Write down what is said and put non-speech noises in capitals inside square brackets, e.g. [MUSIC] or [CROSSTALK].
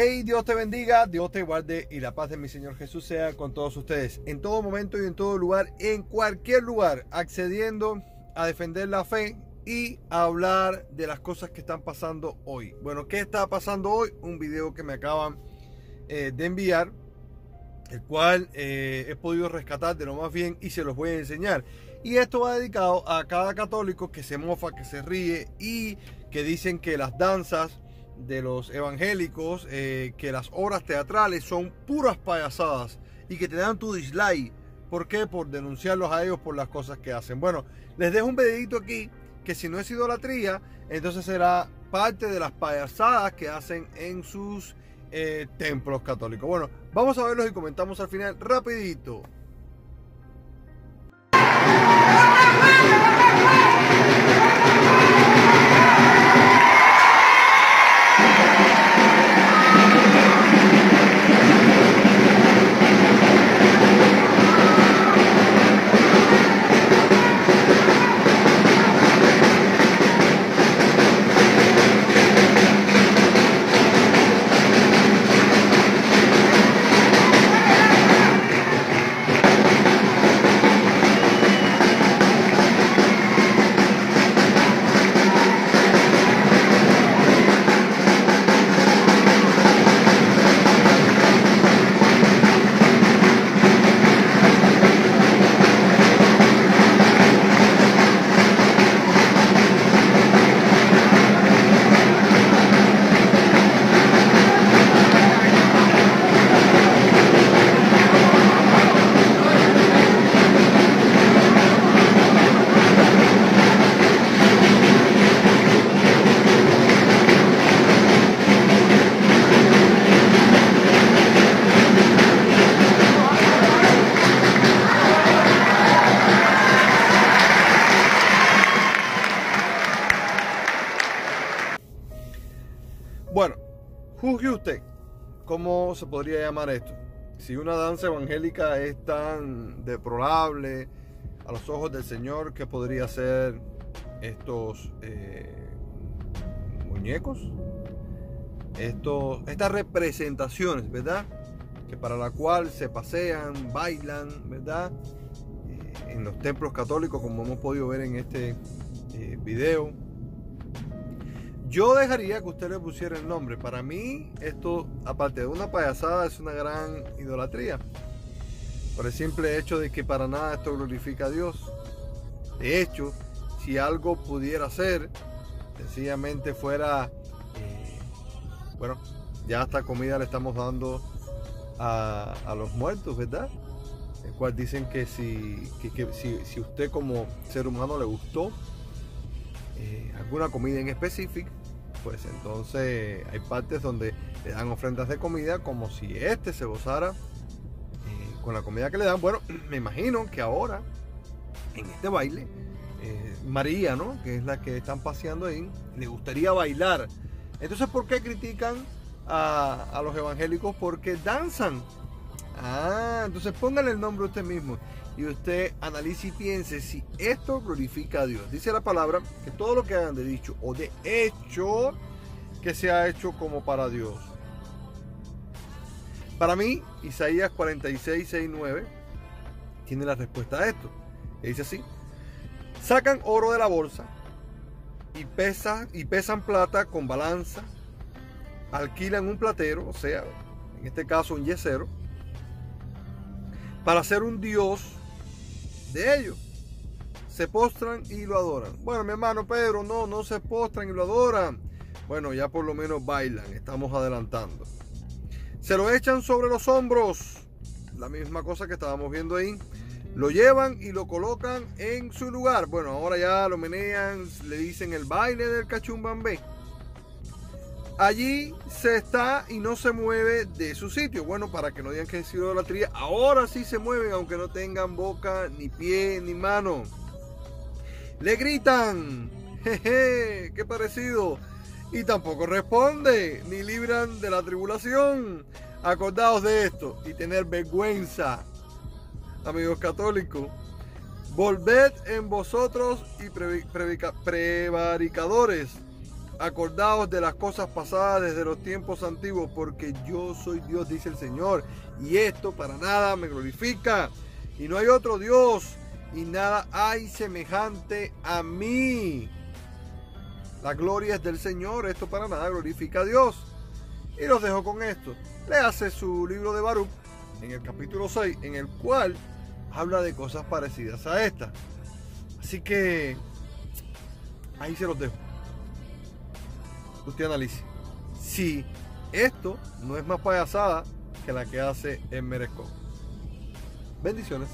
Hey, Dios te bendiga, Dios te guarde y la paz de mi Señor Jesús sea con todos ustedes. En todo momento y en todo lugar, en cualquier lugar, accediendo a defender la fe y a hablar de las cosas que están pasando hoy. Bueno, ¿qué está pasando hoy? Un video que me acaban eh, de enviar, el cual eh, he podido rescatar de lo más bien y se los voy a enseñar. Y esto va dedicado a cada católico que se mofa, que se ríe y que dicen que las danzas de los evangélicos eh, que las obras teatrales son puras payasadas y que te dan tu dislike. ¿Por qué? Por denunciarlos a ellos por las cosas que hacen. Bueno, les dejo un videito aquí que si no es idolatría, entonces será parte de las payasadas que hacen en sus eh, templos católicos. Bueno, vamos a verlos y comentamos al final rapidito. Juzgue usted cómo se podría llamar esto. Si una danza evangélica es tan deplorable a los ojos del Señor, ¿qué podría ser estos eh, muñecos? Estos, estas representaciones, ¿verdad? Que para la cual se pasean, bailan, ¿verdad? Eh, en los templos católicos, como hemos podido ver en este eh, video yo dejaría que usted le pusiera el nombre. Para mí, esto, aparte de una payasada, es una gran idolatría. Por el simple hecho de que para nada esto glorifica a Dios. De hecho, si algo pudiera ser, sencillamente fuera, eh, bueno, ya esta comida le estamos dando a, los muertos, ¿verdad? El cual dicen que si, si, usted como ser humano le gustó eh, alguna comida en específico, pues entonces hay partes donde le dan ofrendas de comida como si este se gozara eh, con la comida que le dan. Bueno, [CLEARS THROAT] me imagino que ahora, en este baile, eh, María, ¿no? Que es la que están paseando ahí, le gustaría bailar. Entonces, ¿por qué critican a, a los evangélicos? Porque danzan. Ah, entonces póngale el nombre a usted mismo y usted analice y piense si esto glorifica a Dios. Dice la palabra que todo lo que hagan de dicho o de hecho, que se ha hecho como para Dios. Para mí, Isaías 46, 6, 9 tiene la respuesta a esto. dice así: sacan oro de la bolsa y, pesa, y pesan plata con balanza, alquilan un platero, o sea, en este caso un yesero, para hacer un Dios de ellos. Se postran y lo adoran. Bueno, mi hermano Pedro, no, no se postran y lo adoran. Bueno, ya por lo menos bailan, estamos adelantando. Se lo echan sobre los hombros. La misma cosa que estábamos viendo ahí. Lo llevan y lo colocan en su lugar. Bueno, ahora ya lo menean, le dicen el baile del cachumbambé allí se está y no se mueve de su sitio. Bueno, para que no digan que es idolatría, ahora sí se mueven, aunque no tengan boca, ni pie, ni mano. Le gritan, jeje, qué parecido. Y tampoco responde, ni libran de la tribulación. Acordaos de esto y tener vergüenza, amigos católicos. Volved en vosotros y prevaricadores acordaos de las cosas pasadas desde los tiempos antiguos, porque yo soy Dios, dice el Señor, y esto para nada me glorifica, y no hay otro Dios, y nada hay semejante a mí. La gloria es del Señor, esto para nada glorifica a Dios. Y los dejo con esto. Le hace su libro de Baruch en el capítulo 6, en el cual habla de cosas parecidas a esta. Así que ahí se los dejo. Usted analice. Si esto no es más payasada que la que hace en Merezco. Bendiciones.